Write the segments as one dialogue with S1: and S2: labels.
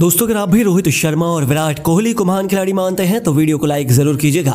S1: दोस्तों, अगर आप भी रोहित शर्मा और विराट कोहली को महान खिलाड़ी मानते हैं तो वीडियो को लाइक ज़रूर कीजिएगा।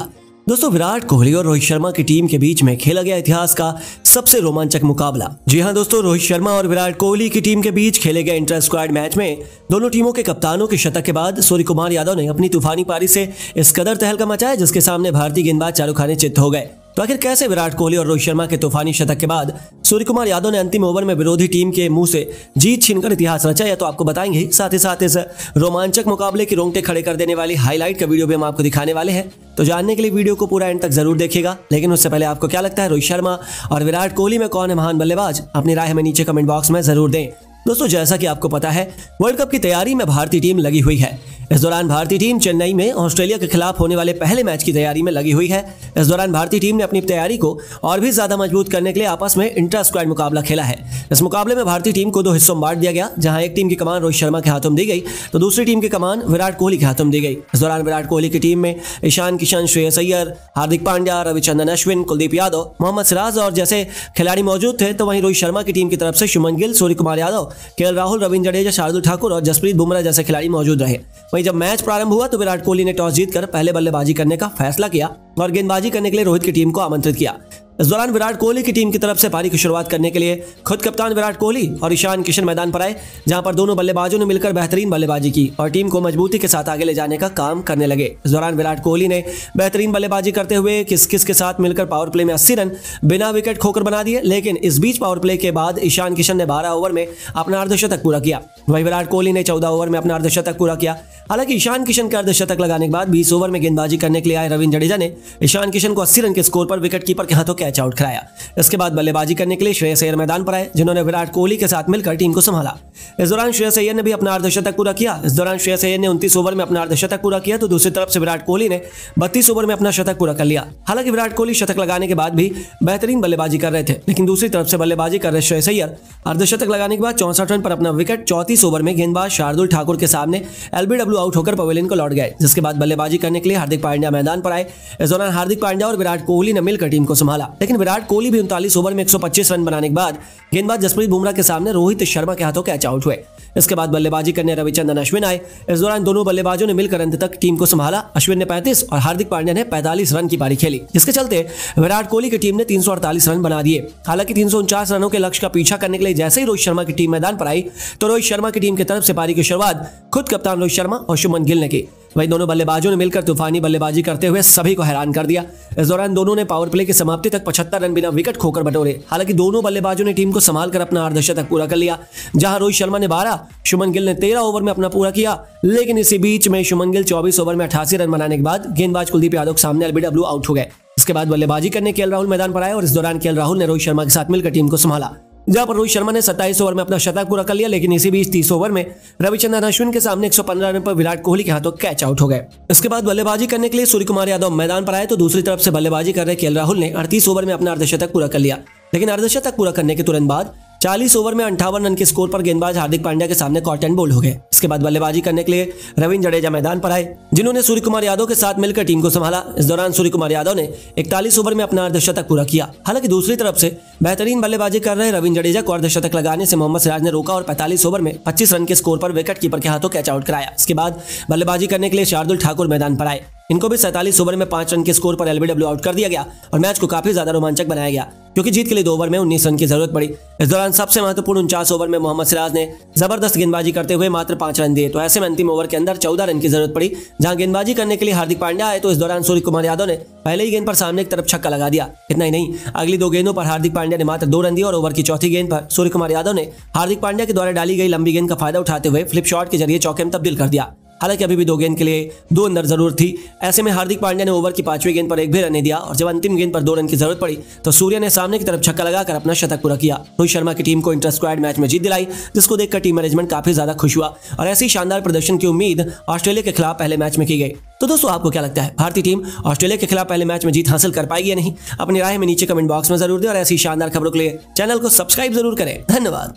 S1: दोस्तों, विराट कोहली और रोहित शर्मा की टीम के बीच में खेला गया इतिहास का सबसे रोमांचक मुकाबला। जी हाँ दोस्तों, रोहित शर्मा और विराट कोहली की टीम के बीच खेले गए इंटर स्क्वाड मैच में दोनों टीमों के कप्तानों के शतक के बाद सूर्य कुमार यादव ने अपनी तूफानी पारी से इस कदर तहलका मचाया, जिसके सामने भारतीय गेंदबाज चालू खाने चित्त हो गए। तो आखिर कैसे विराट कोहली और रोहित शर्मा के तूफानी शतक के बाद सूर्य कुमार यादव ने अंतिम ओवर में विरोधी टीम के मुँह से जीत छीनकर इतिहास रचा या तो आपको बताएँगे साथ ही साथ इस रोमांचक मुकाबले की रोंगटे खड़े कर देने वाली हाईलाइट का वीडियो भी हम आपको दिखाने वाले हैं। तो जानने के लिए वीडियो को पूरा एंड तक ज़रूर देखिएगा, लेकिन उससे पहले आपको क्या लगता है, रोहित शर्मा और विराट कोहली में कौन है महान बल्लेबाज? अपनी राय हमें नीचे कमेंट बॉक्स में ज़रूर दें। दोस्तों, जैसा कि आपको पता है, वर्ल्ड कप की तैयारी में भारतीय टीम लगी हुई है। इस दौरान भारतीय टीम चेन्नई में ऑस्ट्रेलिया के खिलाफ होने वाले पहले मैच की तैयारी में लगी हुई है। इस दौरान भारतीय टीम ने अपनी तैयारी को और भी ज़्यादा मज़बूत करने के लिए आपस में इंटर स्क्वाड मुकाबला खेला है। इस मुकाबले में भारतीय टीम को दो हिस्सों में बांट दिया गया, जहाँ एक टीम की कमान रोहित शर्मा के हाथों में दी गई तो दूसरी टीम की कमान विराट कोहली के हाथों में दी गई। इस दौरान विराट कोहली की टीम में ईशान किशन, श्रेयस अय्यर, हार्दिक पांड्या, रविचंद्रन अश्विन, कुलदीप यादव, मोहम्मद सिराज और जैसे खिलाड़ी मौजूद थे तो वहीं रोहित शर्मा की टीम की तरफ़ से शुमन गिल सूर्य कुमार यादव, के राहुल, रविंद्र जडेजा, शार्दुल ठाकुर और जसप्रीत बुमराह जैसे खिलाड़ी मौजूद रहे। वहीं जब मैच प्रारंभ हुआ तो विराट कोहली ने टॉस जीतकर पहले बल्लेबाजी करने का फैसला किया और गेंदबाजी करने के लिए रोहित की टीम को आमंत्रित किया। इस दौरान विराट कोहली की टीम की तरफ़ से पारी की शुरुआत करने के लिए खुद कप्तान विराट कोहली और ईशान किशन मैदान पर आए, जहाँ पर दोनों बल्लेबाजों ने मिलकर बेहतरीन बल्लेबाजी की और टीम को मजबूती के साथ आगे ले जाने का काम करने लगे। इस दौरान विराट कोहली ने बेहतरीन बल्लेबाजी करते हुए किस किस के साथ मिलकर पावर प्ले में अस्सी रन बिना विकेट खोकर बना दिए, लेकिन इस बीच पावर प्ले के बाद ईशान किशन ने बारह ओवर में अपना अर्धशतक पूरा किया। वही विराट कोहली ने चौदह ओवर में अपना अर्धशतक पूरा किया। हालाँकि ईशान किशन के अर्धशतक लगाने के बाद 20 ओवर में गेंदबाजी करने के लिए आए रविंद्र जडेजा ने ईशान किशन को 80 रन के स्कोर पर विकेट कीपर के हाथों कैच आउट कराया। इसके बाद बल्लेबाजी करने के लिए श्रेयस अय्यर मैदान पर आए, जिन्होंने विराट कोहली के साथ मिलकर टीम को संभाला। इस दौरान श्रेयस अय्यर ने भी अपना अर्धशतक पूरा किया। इस दौरान श्रेयस अय्यर ने उनतीस ओवर में अपना अर्धशतक पूरा किया तो दूसरी तरफ़ से विराट कोहली ने बत्तीस ओवर में अपना शतक पूरा कर लिया। हालाँकि विराट कोहली शतक लगाने के बाद भी बेहतरीन बल्लेबाजी कर रहे थे, लेकिन दूसरी तरफ़ से बल्लेबाजी कर रहे श्रेयस अय्यर, अर्धशतक लगाने के बाद चौसठ रन पर अपना विकेट, चौतीस ओवर में गेंदबाज शार्दुल ठाकुर के सामने एलबीडब्ल्यू आउट होकर पवेलियन को लौट गए, जिसके बाद बल्लेबाजी करने के लिए हार्दिक पांड्या मैदान पर आए। इस दौरान हार्दिक पांड्या और विराट कोहली ने मिलकर टीम को संभाला। लेकिन विराट कोहली भी उनतालीस ओवर में 125 रन बनाने के बाद गेंदबाज जसप्रीत बुमराह के सामने रोहित शर्मा के हाथों कैच आउट हुए। इसके बाद बल्लेबाजी करने रविचंद्रन अश्विन आए। इस दौरान दोनों बल्लेबाजों ने मिलकर अंत तक टीम को संभाला। अश्विन ने 35 और हार्दिक पांड्या ने 45 रन की पारी खेली। जिसके चलते विराट कोहली की टीम ने तीन सौ अड़तालीस रन बना दिए। हालाँकि तीन रनों के लक्ष्य का पीछा करने के लिए जैसे ही रोहित शर्मा की टीम मैदान पर आई तो रोहित शर्मा की टीम की तरफ़ से पारी की शुरुआत खुद कप्तान रोहित शर्मा और शुभमन गिल ने की। वही दोनों बल्लेबाजों ने मिलकर तूफानी बल्लेबाजी करते हुए सभी को हैरान कर दिया। इस दौरान दोनों ने पावर प्ले की समाप्ति तक पचहत्तर रन बिना विकेट खोकर बटोरे। हालाँकि दोनों बल्लेबाजों ने टीम को संभाल कर अपना अर्धशतक पूरा कर लिया, जहाँ रोहित शर्मा ने बारह शुमन गिल ने तेरह ओवर में अपना पूरा किया। लेकिन इसी बीच में शुमन गिल चौबीस ओवर में अठासी रन बनाने के बाद गेंदबाज कुलदीप यादव के सामने एलबीडब्ल्यू आउट हो गए। इसके बाद बल्लेबाजी करने के राहुल मैदान पर आए और इस दौरान के राहुल ने रोहित शर्मा के साथ मिलकर टीम को संभाला। जहाँ पर रोहित शर्मा ने 27 ओवर में अपना शतक पूरा कर लिया, लेकिन इसी बीच 30 ओवर में रविचंद्रन अश्विन के सामने 115 रन पर विराट कोहली के हाथों कैच आउट हो गए। इसके बाद बल्लेबाजी करने के लिए सूर्य कुमार यादव मैदान पर आए तो दूसरी तरफ़ से बल्लेबाजी कर रहे के राहुल ने अड़तीस ओवर में अपना अर्धशतक पूरा कर लिया। लेकिन अर्धशतक पूरा करने के तुरंत बाद चालीस ओवर में अंठावन रन के स्कोर पर गेंदबाज हार्दिक पांड्या के सामने कॉट एंड बोल्ड हो गए। इसके बाद बल्लेबाजी करने के लिए रविंद्र जडेजा मैदान पर आए, जिन्होंने सूर्य कुमार यादव के साथ मिलकर टीम को संभाला। इस दौरान सूर्य कुमार यादव ने इकतालीस ओवर में अपना अर्धशतक पूरा किया। हालाँकि दूसरी तरफ़ से बेहतरीन बल्लेबाजी कर रहे रविंद्र जडेजा को अर्धशतक लगाने से मोहम्मद सिराज ने रोका और पैंतालीस ओवर में पच्चीस रन के स्कोर पर विकेट कीपर के हाथों कैच आउट कराया। इसके बाद बल्लेबाजी करने के लिए शार्दुल ठाकुर मैदान पर आए। इनको भी सैंतालीस ओवर में पाँच रन के स्कोर पर एलबीडब्ल्यू आउट कर दिया गया और मैच को काफ़ी ज़्यादा रोमांचक बनाया गया, क्योंकि जीत के लिए दो ओवर में उन्नीस रन की ज़रूरत पड़ी। इस दौरान सबसे महत्वपूर्ण उनचास ओवर में मोहम्मद सिराज ने ज़बरदस्त गेंदबाजी करते हुए मात्र पाँच रन दिए तो ऐसे में अंतिम ओवर के अंदर चौदह रन की ज़रूरत पड़ी, जहाँ गेंदबाजी करने के लिए हार्दिक पांड्या आए तो इस दौरान सूर्य कुमार यादव ने पहले ही गेंद पर सामने की तरफ़ छक्का लगा दिया। इतना ही नहीं, अगली दो गेंदों पर हार्दिक पांड्या ने मात्र दो रन दिए और ओवर की चौथी गेंद पर सूर्य कुमार यादव ने हार्दिक पांड्या के द्वारा डाली गई लंबी गेंद का फ़ायदा उठाते हुए फ्लिप शॉट के ज़रिए चौके में तब्दील कर दिया। हालाँकि अभी भी दो गेंद के लिए दो अंदर ज़रूर थी। ऐसे में हार्दिक पांड्या ने ओवर की पांचवी गेंद पर एक भी रन नहीं दिया और जब अंतिम गेंद पर दो रन की ज़रूरत पड़ी तो सूर्य ने सामने की तरफ़ छक्का लगाकर अपना शतक पूरा किया। रोहित शर्मा की टीम को इंटर स्क्वाड मैच में जीत दिलाई, जिसको देखकर टीम मैनेजमेंट काफ़ी ज़्यादा खुश हुआ और ऐसी शानदार प्रदर्शन की उम्मीद ऑस्ट्रेलिया के खिलाफ पहले मैच में की गई। तो दोस्तों, आपको क्या लगता है, भारतीय टीम ऑस्ट्रेलिया के खिलाफ पहले मैच में जीत हासिल कर पाएगी या नहीं? अपनी राय में नीचे कमेंट बॉक्स में ज़रूर दें और ऐसी शानदार खबरों के लिए चैनल को सब्सक्राइब ज़रूर करें। धन्यवाद।